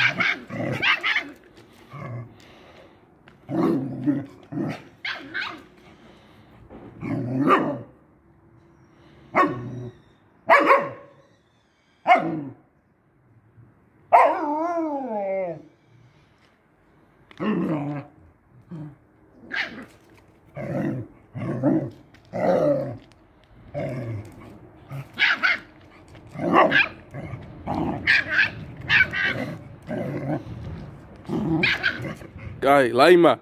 Oh, my God. Rồi, lên mà.